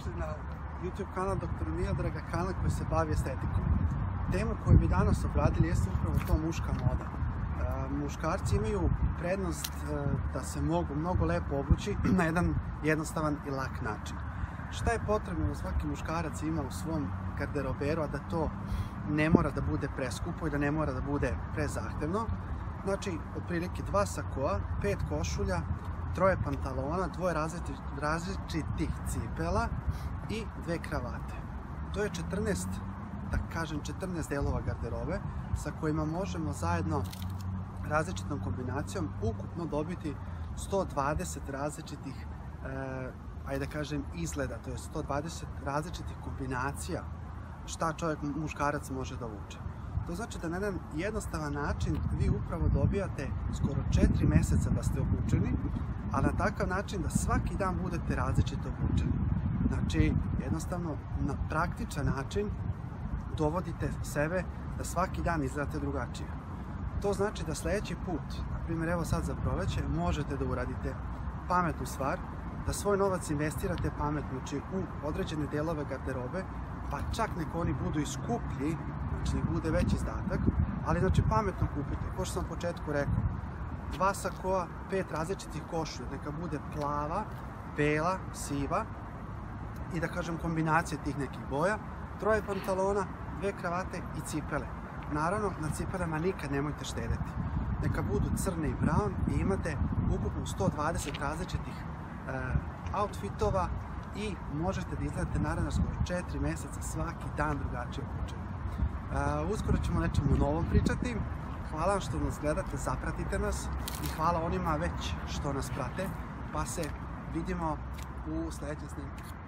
dobrodošli na YouTube kanal Dr. draga kanal koji se bavi estetikom. Tema koju bi danas obradili jeste upravo to muška moda. E, muškarci imaju prednost e, da se mogu mnogo lepo obući na jedan jednostavan i lak način. Šta je potrebno da svaki muškarac ima u svom garderoberu, a da to ne mora da bude preskupo i da ne mora da bude prezahtevno? Znači, otprilike dva sakoa, pet košulja, troje pantalona, dvoje različitih cipela i dve kravate. To je 14, da kažem 14 delova garderobe sa kojima možemo zajedno različitom kombinacijom ukupno dobiti 120 različitih e, ajde da kažem izgleda, to je 120 različitih kombinacija šta čovjek muškarac može da vuče. To znači da na jedan jednostavan način vi upravo dobijate skoro 4 meseca da ste obučeni, a na takav način da svaki dan budete različito obučeni. Znači, jednostavno, na praktičan način dovodite sebe da svaki dan izgledate drugačije. To znači da sledeći put, na primjer evo sad za proleće, možete da uradite pametnu stvar, da svoj novac investirate pametno, znači u određene delove garderobe, pa čak neko oni budu i skuplji, znači nek bude veći izdatak, ali znači pametno kupite, ko što sam u početku rekao, dva sakoa, pet različitih košulja, neka bude plava, bela, siva i da kažem kombinacija tih nekih boja, troje pantalona, dve kravate i cipele. Naravno, na cipelama nikad nemojte štedeti. Neka budu crne i brown i imate ukupno 120 različitih e, outfitova i možete da izgledate naravno skoro 4 meseca svaki dan drugačije obučeni. Uh, uskoro ćemo nečemu novom pričati. Hvala vam što nas gledate, zapratite nas i hvala onima već što nas prate, pa se vidimo u sledećem snimku.